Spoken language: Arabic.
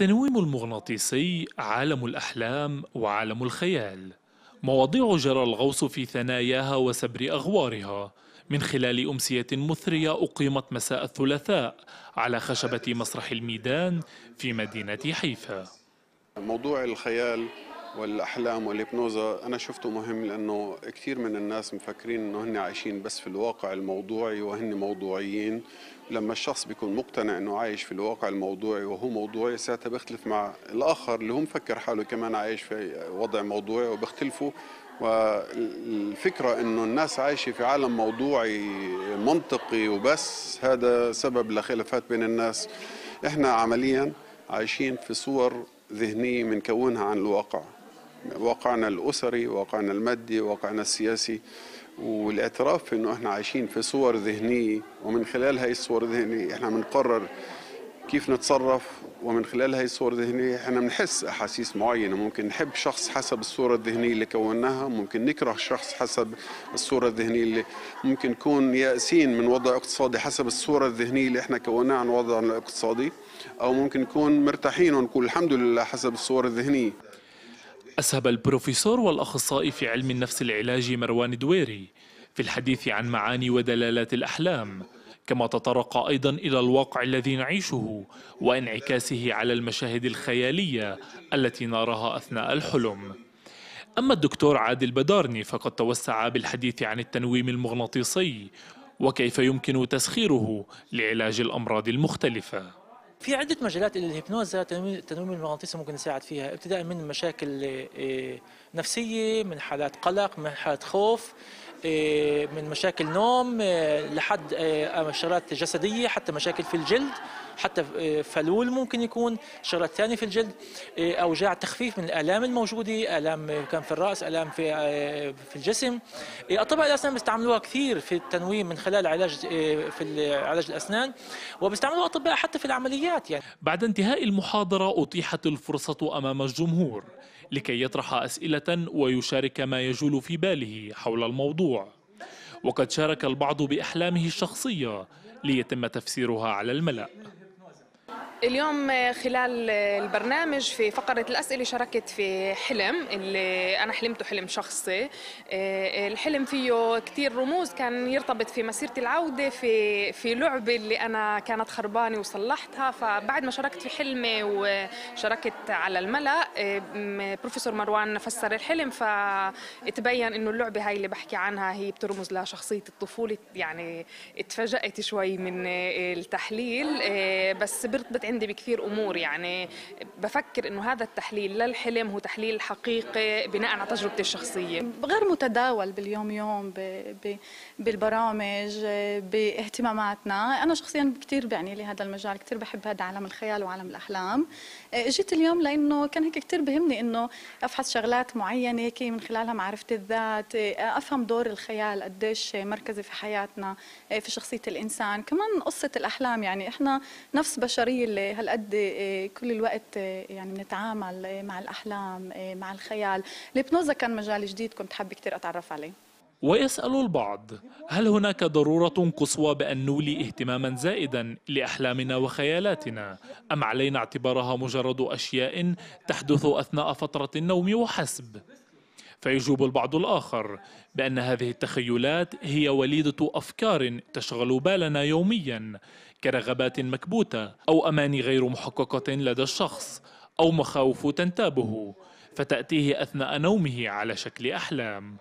التنويم المغناطيسي عالم الأحلام وعالم الخيال. مواضيع جرى الغوص في ثناياها وسبر أغوارها. من خلال أمسية مثرية أقيمت مساء الثلاثاء على خشبة مسرح الميدان في مدينة حيفا. موضوع الخيال والأحلام والهيبنوزا أنا شفته مهم لأنه كثير من الناس مفكرين إنه هن عايشين بس في الواقع الموضوعي وهن موضوعيين. لما الشخص بيكون مقتنع إنه عايش في الواقع الموضوعي وهو موضوعي ساعتها بيختلف مع الآخر اللي هو مفكر حاله كمان عايش في وضع موضوعي وبيختلفوا. والفكرة إنه الناس عايشة في عالم موضوعي منطقي وبس. هذا سبب لخلافات بين الناس. إحنا عمليا عايشين في صور ذهنية بنكونها عن الواقع. واقعنا الأسري واقعنا المادي واقعنا السياسي. والاعتراف إنه إحنا عايشين في صور ذهنية ومن خلال هاي الصور الذهنية إحنا بنقرر كيف نتصرف ومن خلال هاي الصور الذهنية إحنا بنحس أحاسيس معينة. ممكن نحب شخص حسب الصورة الذهنية اللي كوناها ممكن نكره شخص حسب الصورة الذهنية اللي ممكن نكون يائسين من وضع اقتصادي حسب الصورة الذهنية اللي إحنا كوناها عن وضعنا الاقتصادي أو ممكن نكون مرتاحين ونقول الحمد لله حسب الصور الذهنية. أسهب البروفيسور والأخصائي في علم النفس العلاجي مروان دويري في الحديث عن معاني ودلالات الأحلام كما تطرق أيضا إلى الواقع الذي نعيشه وانعكاسه على المشاهد الخيالية التي نراها أثناء الحلم. أما الدكتور عادل بدارني فقد توسع بالحديث عن التنويم المغناطيسي وكيف يمكن تسخيره لعلاج الأمراض المختلفة. في عدة مجالات الهيبنوزا التنويم المغناطيسي ممكن يساعد فيها. ابتداء من مشاكل آه، نفسية من حالات قلق من حالات خوف. من مشاكل نوم آه، لحد شغلات جسدية حتى مشاكل في الجلد حتى فلول ممكن يكون شغلات ثانية في الجلد أوجاع تخفيف من الآلام الموجودة آلام كان في الرأس آلام في في الجسم. اطباء الأسنان بيستعملوها كثير في التنويم من خلال علاج في علاج الأسنان وبيستعملوها اطباء حتى في العمليات يعني. بعد انتهاء المحاضرة أتيحت الفرصة أمام الجمهور لكي يطرح أسئلة ويشارك ما يجول في باله حول الموضوع. وقد شارك البعض بأحلامه الشخصية ليتم تفسيرها على الملأ. اليوم خلال البرنامج في فقرة الأسئلة شاركت في حلم اللي أنا حلمته حلم شخصي. آه، الحلم فيه كتير رموز كان يرتبط في مسيرة العودة في في لعبة اللي أنا كانت خربانة وصلحتها. فبعد ما شاركت في حلمي وشاركت على الملأ آه، بروفيسور مروان فسر الحلم. فتبين إنه اللعبة هاي اللي بحكي عنها هي بترمز لشخصية الطفولة يعني اتفاجأت شوي من التحليل. آه، بس بيرتبط عندي بكثير أمور. يعني بفكر إنه هذا التحليل للحلم هو تحليل حقيقي بناء على تجربتي الشخصية. غير متداول باليوم يوم بالبرامج باهتماماتنا. أنا شخصيا كثير بعني لي هذا المجال كثير بحب هذا عالم الخيال وعالم الأحلام. جيت اليوم لأنه كان هيك كثير بهمني إنه أفحص شغلات معينة هيك من خلالها معرفه الذات أفهم دور الخيال قديش مركزي في حياتنا في شخصية الإنسان. كمان قصة الأحلام يعني إحنا نفس بشرية هالقد كل الوقت يعني بنتعامل مع الأحلام مع الخيال. الهيبنوزا كان مجال جديد كنت حابة كثير أتعرف عليه. ويسأل البعض هل هناك ضرورة قصوى بأن نولي اهتماما زائدا لأحلامنا وخيالاتنا؟ أم علينا اعتبارها مجرد أشياء تحدث أثناء فترة النوم وحسب؟ فيجوب البعض الآخر بأن هذه التخيلات هي وليدة أفكار تشغل بالنا يوميا كرغبات مكبوتة أو أماني غير محققة لدى الشخص أو مخاوف تنتابه فتأتيه أثناء نومه على شكل أحلام.